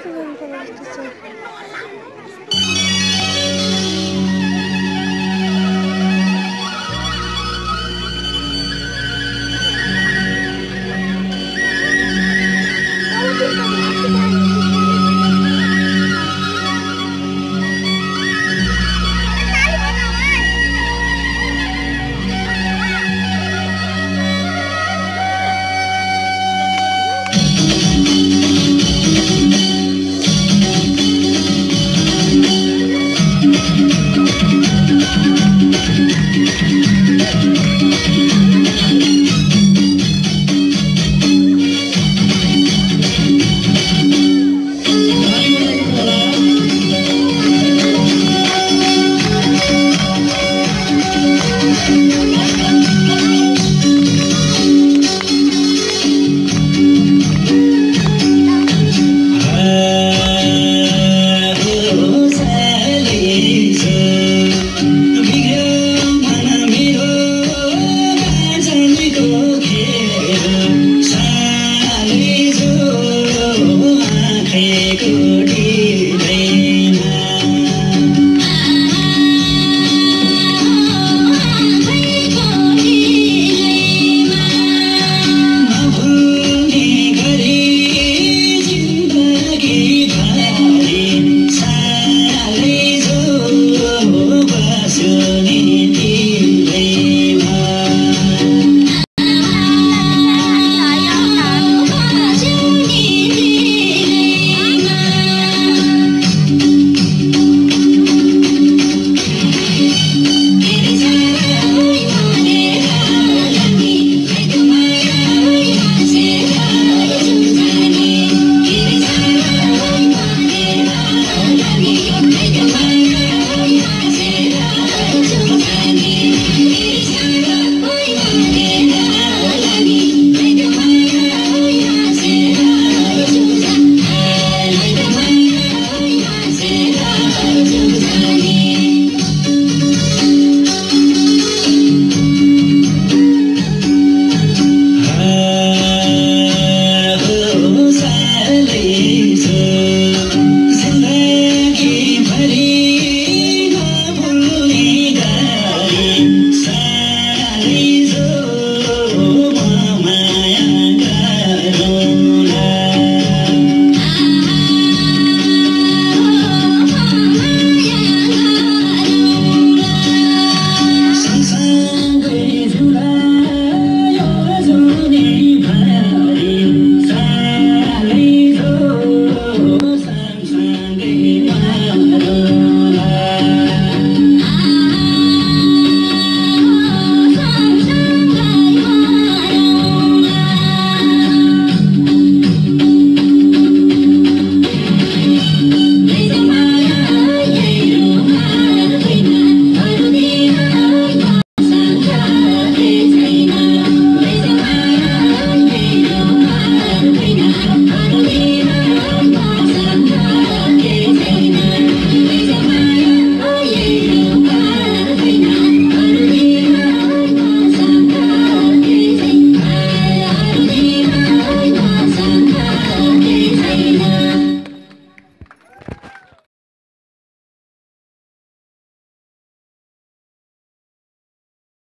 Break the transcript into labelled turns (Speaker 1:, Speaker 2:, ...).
Speaker 1: Что нам понадобится? Thank you.